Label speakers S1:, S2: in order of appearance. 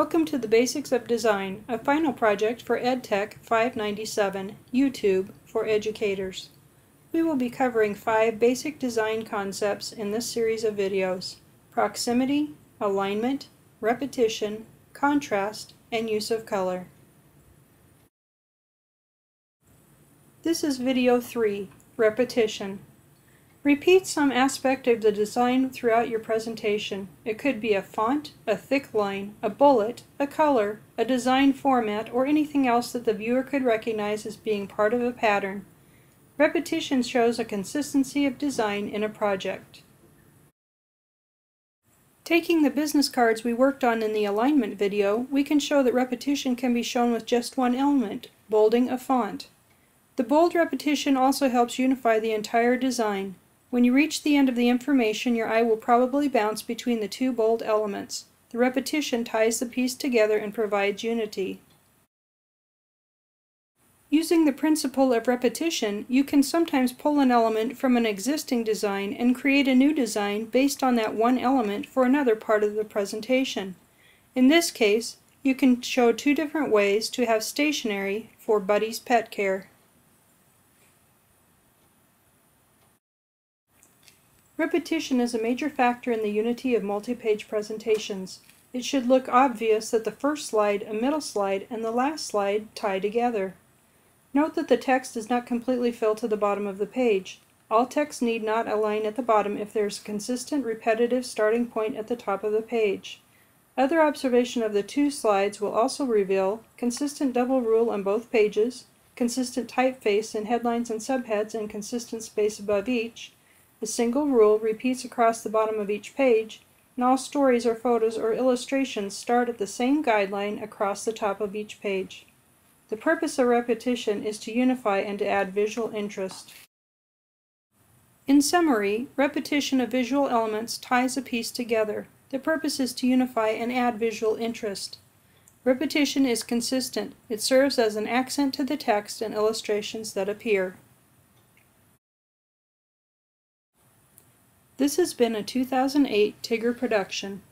S1: Welcome to the Basics of Design, a final project for EdTech 597, YouTube, for educators. We will be covering five basic design concepts in this series of videos. Proximity, alignment, repetition, contrast, and use of color. This is video 3, repetition. Repeat some aspect of the design throughout your presentation. It could be a font, a thick line, a bullet, a color, a design format, or anything else that the viewer could recognize as being part of a pattern. Repetition shows a consistency of design in a project. Taking the business cards we worked on in the alignment video, we can show that repetition can be shown with just one element, bolding a font. The bold repetition also helps unify the entire design. When you reach the end of the information, your eye will probably bounce between the two bold elements. The repetition ties the piece together and provides unity. Using the principle of repetition, you can sometimes pull an element from an existing design and create a new design based on that one element for another part of the presentation. In this case, you can show two different ways to have stationery for Buddy's Pet Care. Repetition is a major factor in the unity of multi-page presentations. It should look obvious that the first slide, a middle slide, and the last slide tie together. Note that the text does not completely fill to the bottom of the page. All text need not align at the bottom if there is a consistent repetitive starting point at the top of the page. Other observation of the two slides will also reveal consistent double rule on both pages, consistent typeface in headlines and subheads and consistent space above each, the single rule repeats across the bottom of each page, and all stories or photos or illustrations start at the same guideline across the top of each page. The purpose of repetition is to unify and to add visual interest. In summary, repetition of visual elements ties a piece together. The purpose is to unify and add visual interest. Repetition is consistent. It serves as an accent to the text and illustrations that appear. This has been a 2008 Tigger production.